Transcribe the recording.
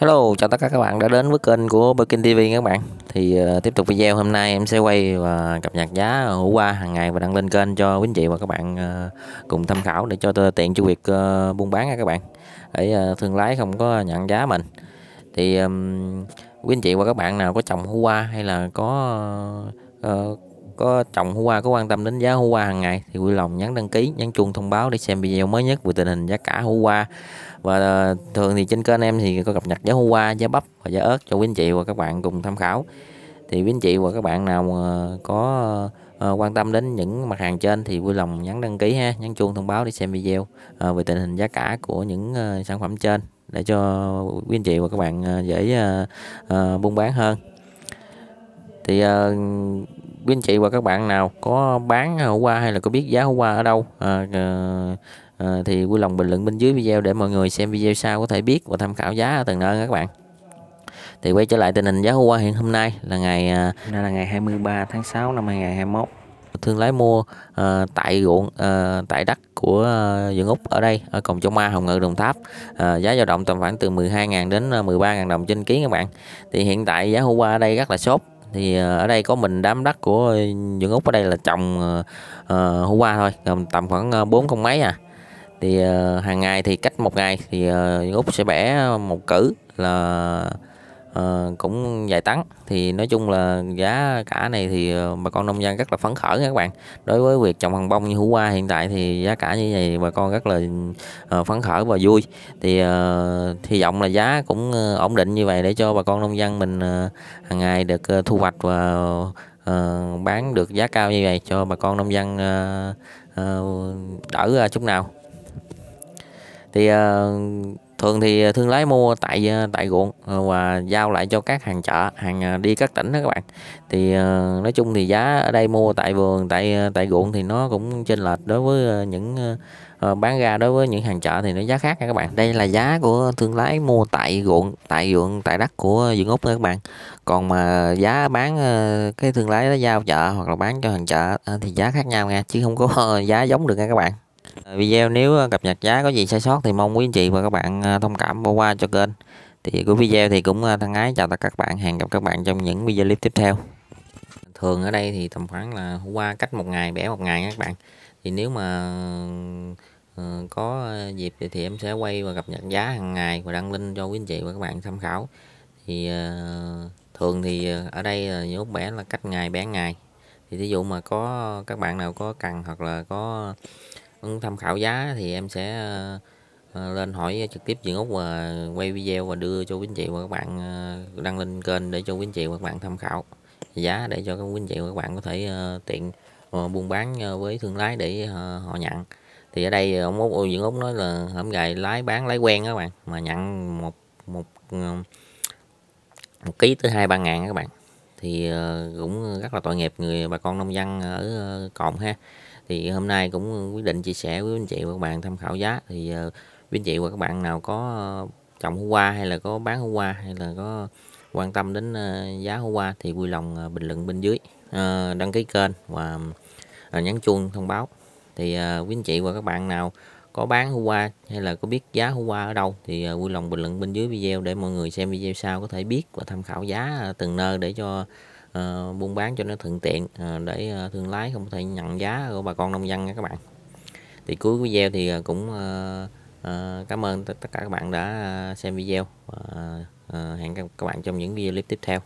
Hello, chào tất cả các bạn đã đến với kênh của Birkin TV các bạn. Thì uh, tiếp tục video hôm nay em sẽ quay và cập nhật giá hũ qua hàng ngày và đăng lên kênh cho quý anh chị và các bạn uh, cùng tham khảo để cho tiện cho việc uh, buôn bán nha các bạn. Để uh, thương lái không có nhận giá mình. Thì um, quý anh chị và các bạn nào có trồng hũ qua hay là có uh, có trồng hũ qua có quan tâm đến giá hũ qua hàng ngày thì vui lòng nhấn đăng ký, nhấn chuông thông báo để xem video mới nhất về tình hình giá cả hũ qua và ờ, thường thì trên kênh em thì có cập nhật giá hoa qua giá bắp và giá ớt cho quý anh chị và các bạn cùng tham khảo. Thì quý anh chị và các bạn nào có ờ, quan tâm đến những mặt hàng trên thì vui lòng nhấn đăng ký ha nhấn chuông thông báo để xem video ờ, về tình hình giá cả của những sản phẩm trên để cho quý anh chị và các bạn dễ buôn bán hơn. Thì uh, quý anh chị và các bạn nào có bán hũ qua hay là có biết giá hũ qua ở đâu uh, uh, à, thì vui lòng bình luận bên dưới video để mọi người xem video sau có thể biết và tham khảo giá ở từng nơi các bạn. Thì quay trở lại tình hình giá hoa hiện hôm nay là ngày hôm nay là ngày 23 tháng 6 năm 2021 thương lái mua uh, tại ruộng uh, tại đất của uh, Úc ở đây ở Còng Châu Ma Hồng Ngự Đồng Tháp. Uh, giá dao động tầm khoảng từ 12.000 đến 13.000 đồng trên ký các bạn. Thì hiện tại giá hoa ở đây rất là sốt thì ờ, ở đây có mình đám đất của những Úc ở đây là trồng uh, hôm hoa thôi tầm khoảng bốn con mấy à. Thì uh, hàng ngày thì cách một ngày thì uh, út sẽ bẻ một cử là uh, cũng vài tấn. Thì nói chung là giá cả này thì ờ, bà con nông dân rất là phấn khởi các bạn. Đối với việc trồng hàng bông như hữu qua hiện tại thì giá cả như vậy bà con rất là uh, phấn khởi và vui. Thì uh, hy vọng là giá cũng uh, ổn định như vậy để cho bà con nông dân mình uh, hàng ngày được uh, thu hoạch và uh, bán được giá cao như vậy cho bà con nông dân uh, uh, đỡ uh, chút nào. Thì uh, thường thì à, thương lái mua tại à, tại ruộng à, và giao lại cho các hàng chợ, hàng đi các tỉnh đó các bạn. Thì nói chung thì giá ở đây mua tại vườn, tại tại ruộng thì nó cũng chênh lệch đối với những bán ra đối với những hàng chợ thì nó giá khác nha các bạn. Đây là giá của thương lái mua tại ruộng tại ruộng, tại đất của vườn úc các bạn. Còn mà giá bán cái thương lái nó giao chợ hoặc là bán cho hàng chợ thì giá khác nhau nha, chứ không có giá giống được nha các bạn video nếu ờ, cập nhật giá có gì sai sót thì mong quý anh chị và các bạn ờ, thông cảm bỏ qua cho kênh. Thì của video thì cũng ờ, thân ái chào tất cả các bạn. Hẹn gặp các bạn trong những video clip tiếp theo. Thường ở đây thì tầm khoảng là qua cách một ngày bẻ một ngày các bạn. Thì nếu mà có dịp thì, thì em sẽ quay và cập nhật giá hàng ngày và đăng link cho quý anh chị và các bạn tham khảo. Thì thường thì ở đây nhốt bẻ là cách ngày bẻ ngày. Thì ví dụ mà có các bạn nào có cần hoặc là có tham khảo giá thì em sẽ ờ, ờ, lên hỏi trực tiếp chuyện Úc và quay video và đưa cho quý anh chị và các bạn ờ, đăng lên kênh để cho quý anh chị và các bạn tham khảo giá để cho các quý anh chị và các bạn có thể tiện buôn bán với thương lái để họ nhận. Thì ở đây ông út dưỡng Úc nói là hổng gài lái bán, lái quen các bạn, mà nhận một một một ký tới hai, ba ngàn các bạn. Thì cũng rất là tội nghiệp người, bà con nông dân ở cồn ha thì hôm nay cũng quyết định chia sẻ với anh chị và các bạn tham khảo giá. Thì uh, quý anh chị và các bạn nào có ờ, trồng hoa qua hay là có bán hoa qua hay là có quan tâm đến uh, giá hoa qua thì vui lòng uh, bình luận bên dưới. Uh, đăng ký kênh và uh, nhấn chuông thông báo. Thì uh, quý anh chị và các bạn nào có bán hoa qua hay là có biết giá hoa qua ở đâu thì uh, vui lòng bình luận bên dưới video để mọi người xem video sau có thể biết và tham khảo giá từng nơi để cho uh, buôn bán cho nó thuận tiện uh, để uh, thương lái không thể nhận giá của bà con nông dân nha các bạn. Thì cuối video thì cũng uh, uh, cảm ơn tất cả các bạn đã xem video và uh, hẹn các bạn trong những video clip tiếp theo.